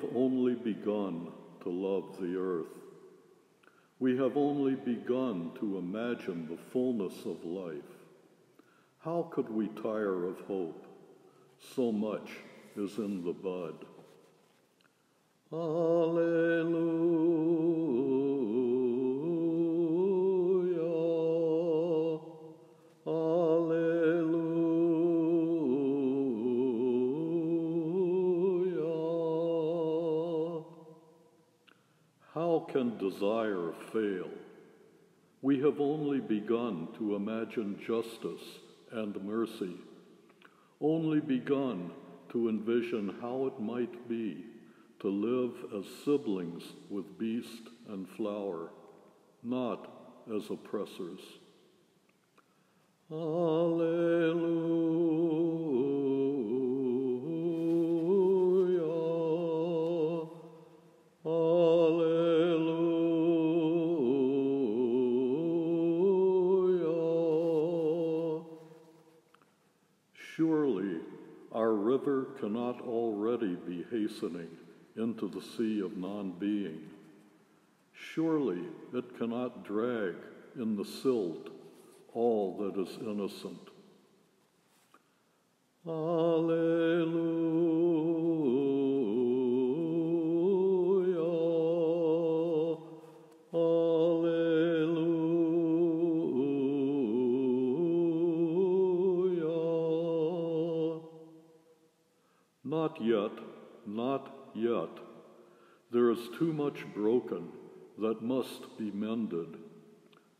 have only begun to love the earth. We have only begun to imagine the fullness of life. How could we tire of hope? So much is in the bud. Desire fail? We have only begun to imagine justice and mercy, only begun to envision how it might be to live as siblings with beast and flower, not as oppressors. Alleluia. Cannot already be hastening into the sea of non being. Surely it cannot drag in the silt all that is innocent. Alleluia. Not yet. There is too much broken that must be mended,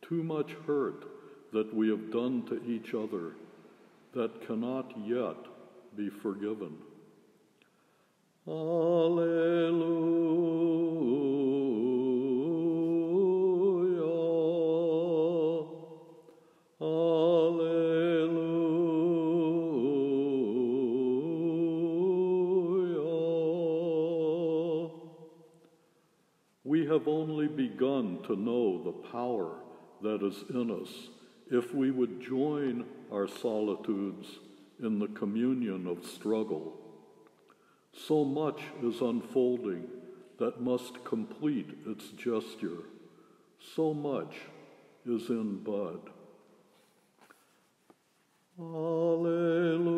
too much hurt that we have done to each other that cannot yet be forgiven. Alleluia. Begun to know the power that is in us if we would join our solitudes in the communion of struggle. So much is unfolding that must complete its gesture. So much is in bud. Alleluia.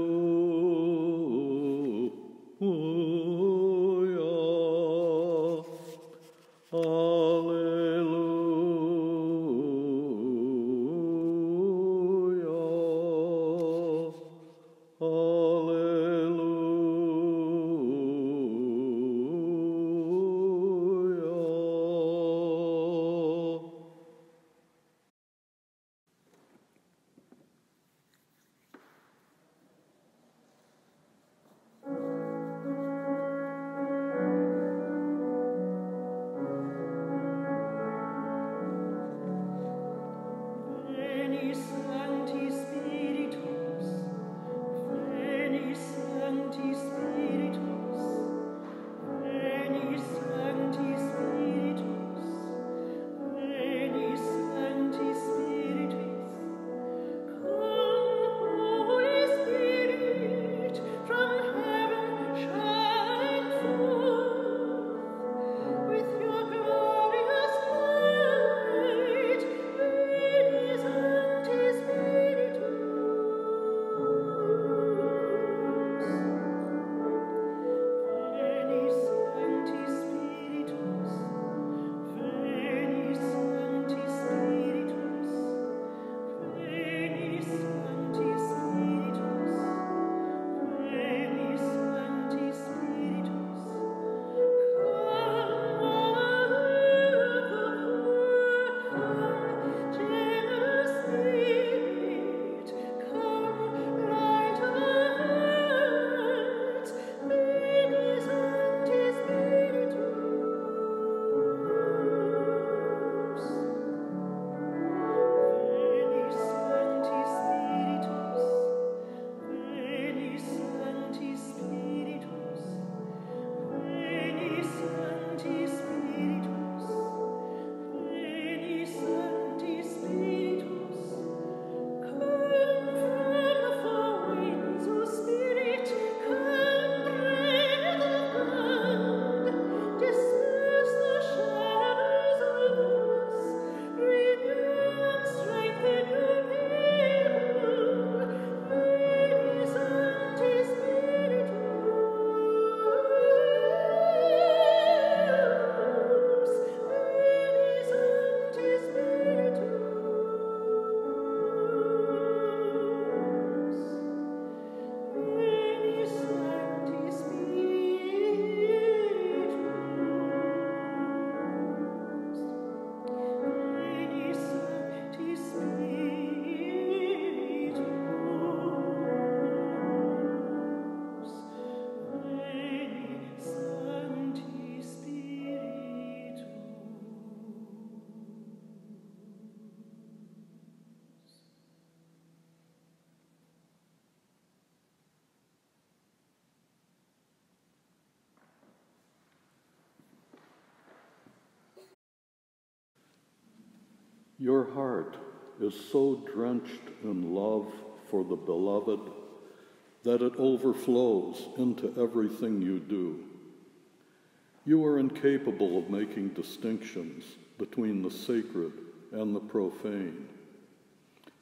Your heart is so drenched in love for the beloved that it overflows into everything you do. You are incapable of making distinctions between the sacred and the profane.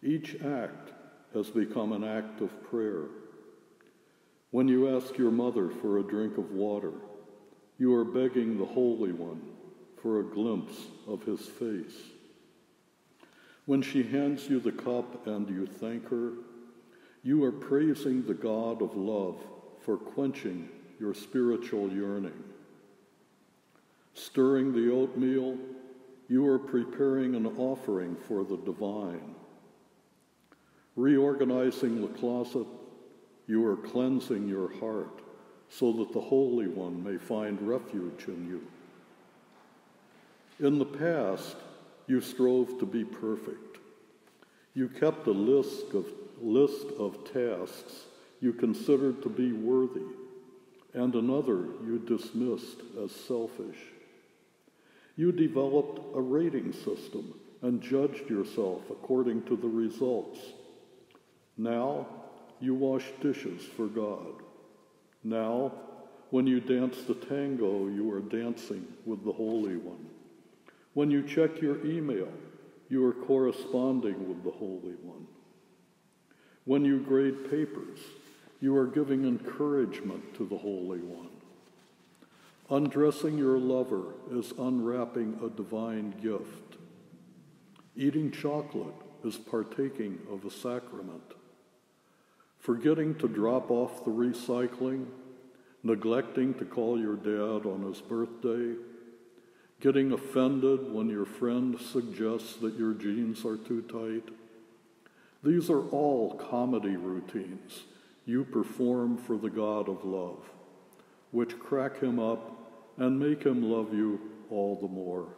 Each act has become an act of prayer. When you ask your mother for a drink of water, you are begging the Holy One for a glimpse of his face. When she hands you the cup and you thank her, you are praising the God of love for quenching your spiritual yearning. Stirring the oatmeal, you are preparing an offering for the divine. Reorganizing the closet, you are cleansing your heart so that the Holy One may find refuge in you. In the past, you strove to be perfect. You kept a list of, list of tasks you considered to be worthy, and another you dismissed as selfish. You developed a rating system and judged yourself according to the results. Now you wash dishes for God. Now, when you dance the tango, you are dancing with the Holy One. When you check your email, you are corresponding with the Holy One. When you grade papers, you are giving encouragement to the Holy One. Undressing your lover is unwrapping a divine gift. Eating chocolate is partaking of a sacrament. Forgetting to drop off the recycling, neglecting to call your dad on his birthday, getting offended when your friend suggests that your jeans are too tight. These are all comedy routines you perform for the God of love, which crack him up and make him love you all the more.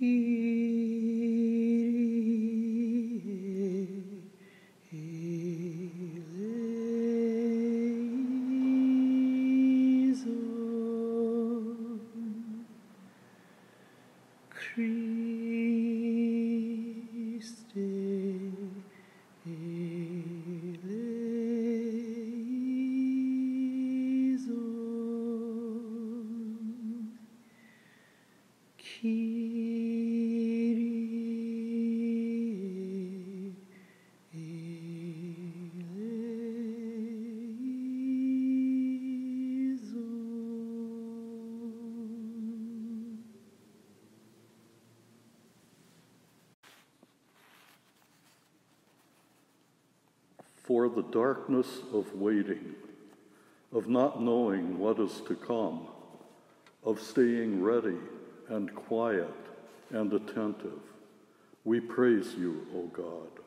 you. For the darkness of waiting, of not knowing what is to come, of staying ready and quiet and attentive. We praise you, O God.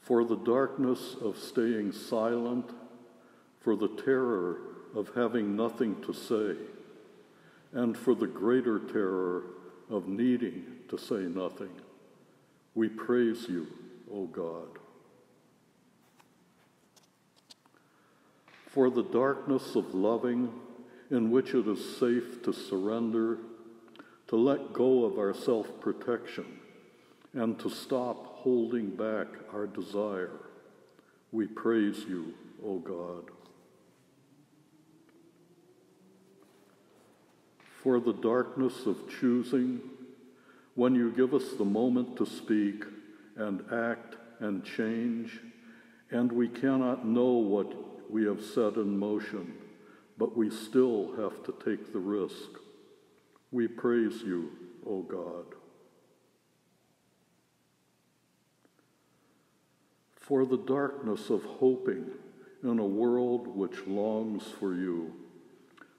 For the darkness of staying silent, for the terror of having nothing to say, and for the greater terror of needing to say nothing. We praise you, O God. For the darkness of loving, in which it is safe to surrender, to let go of our self protection, and to stop holding back our desire, we praise you, O God. For the darkness of choosing, when you give us the moment to speak and act and change, and we cannot know what we have set in motion, but we still have to take the risk. We praise you, O God. For the darkness of hoping in a world which longs for you,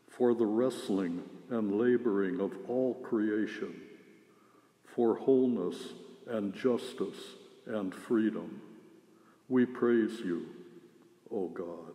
for the wrestling and laboring of all creation for wholeness and justice and freedom. We praise you, O God.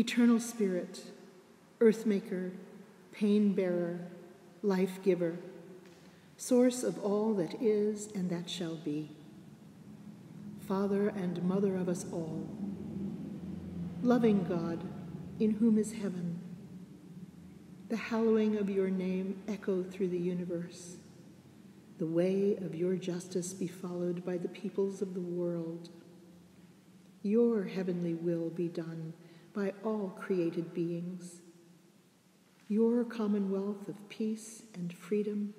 Eternal Spirit, Earth Maker, Pain Bearer, Life Giver, Source of all that is and that shall be, Father and Mother of us all, loving God, in whom is heaven, the hallowing of your name echo through the universe, the way of your justice be followed by the peoples of the world. Your heavenly will be done by all created beings. Your commonwealth of peace and freedom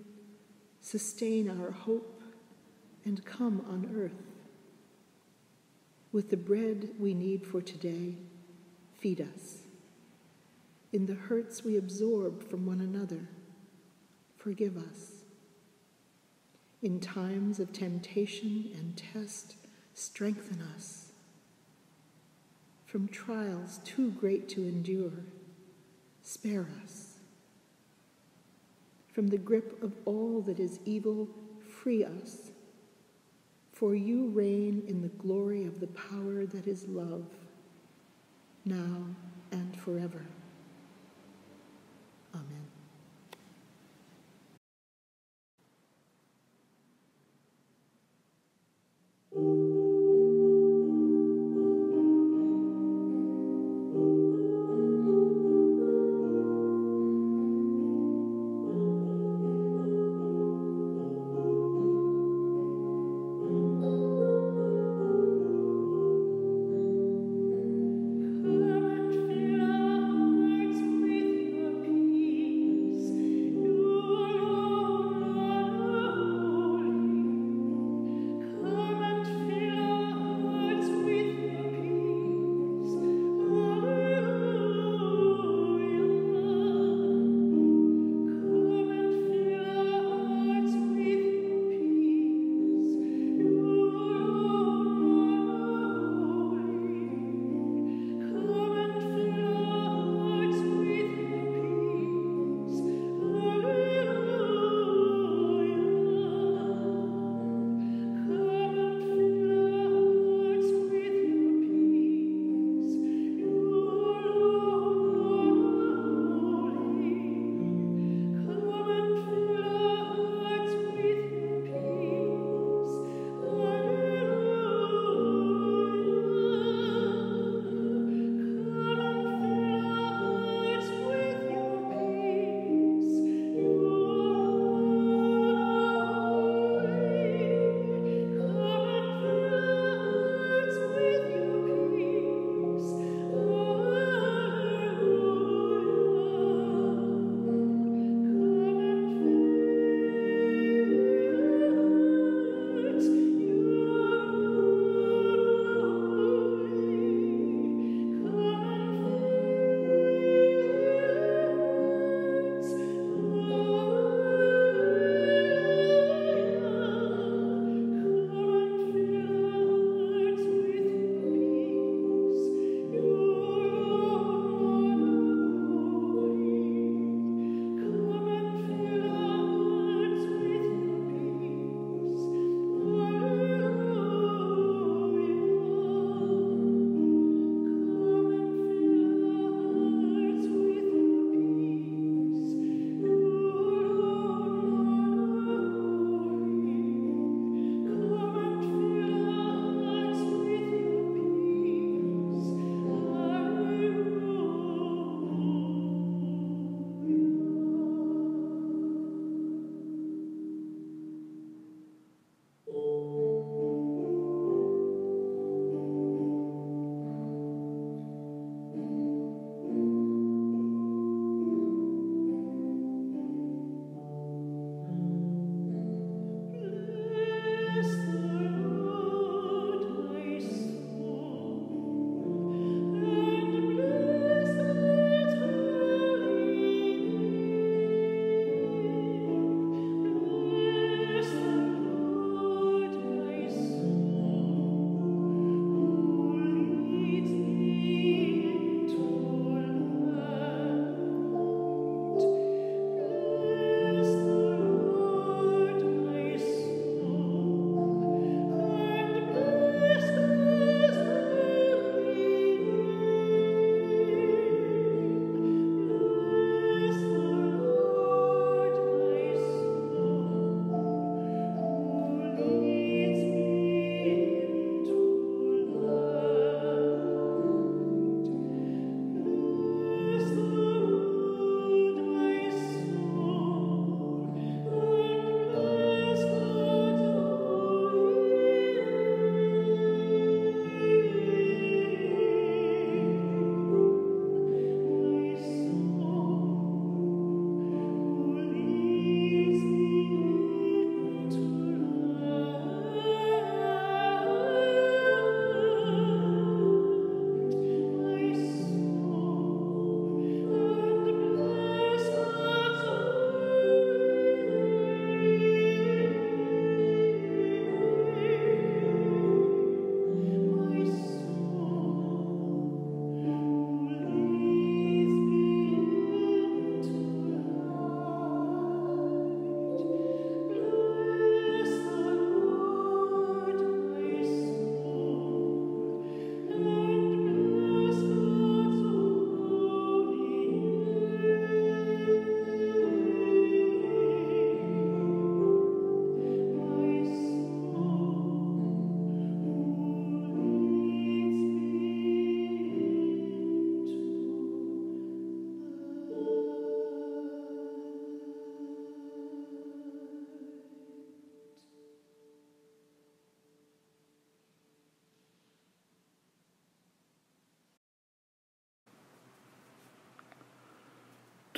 sustain our hope and come on earth. With the bread we need for today, feed us. In the hurts we absorb from one another, forgive us. In times of temptation and test, strengthen us from trials too great to endure, spare us. From the grip of all that is evil, free us. For you reign in the glory of the power that is love, now and forever.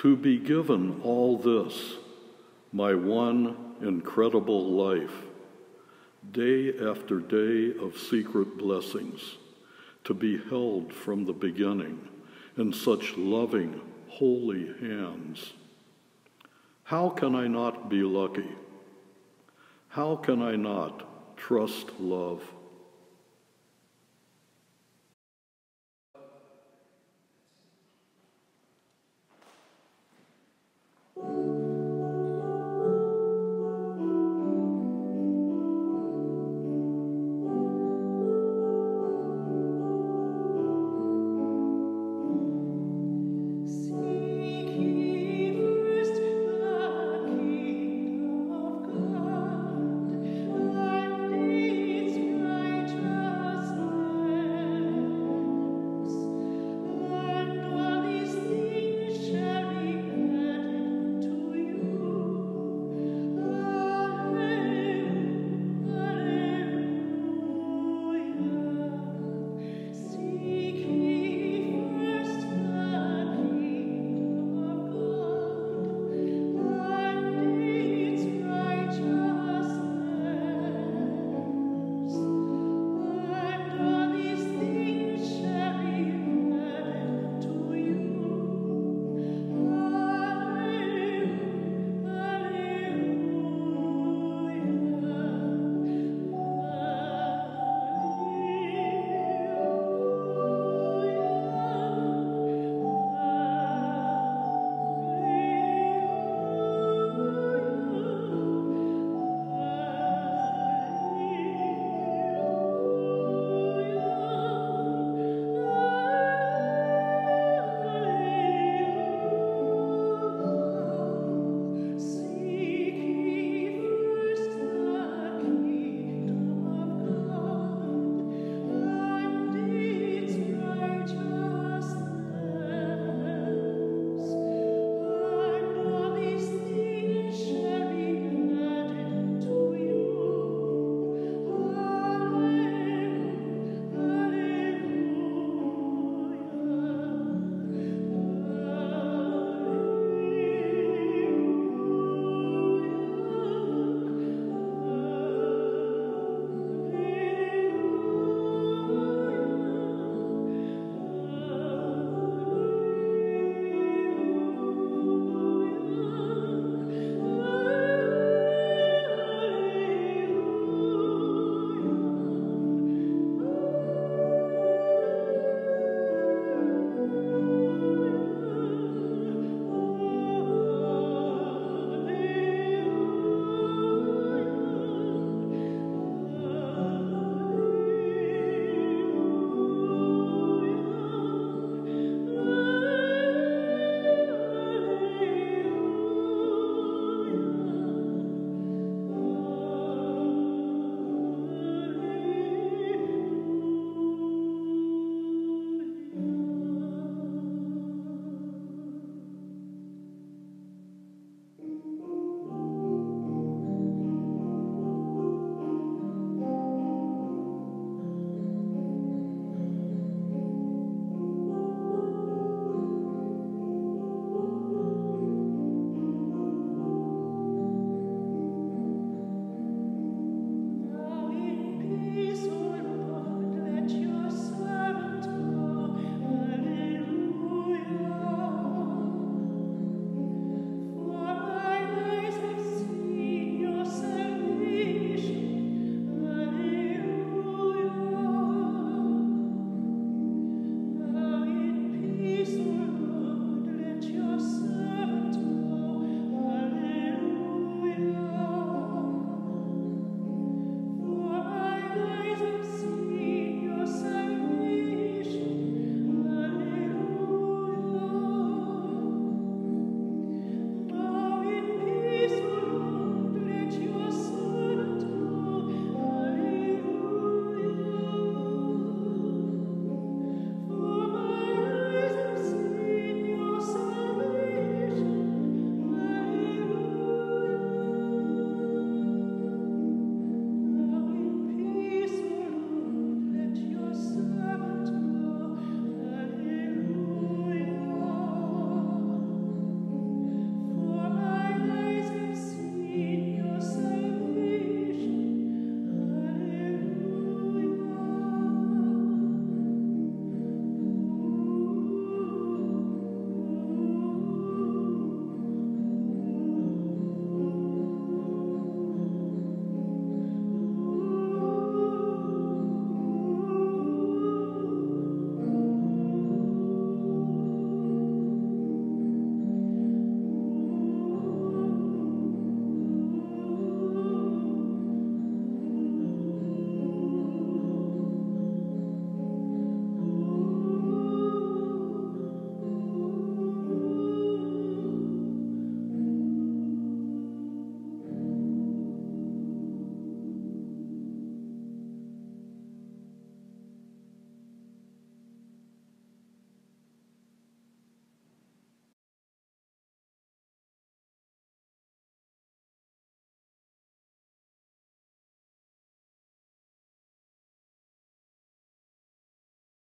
To be given all this, my one incredible life, day after day of secret blessings, to be held from the beginning in such loving, holy hands. How can I not be lucky? How can I not trust love?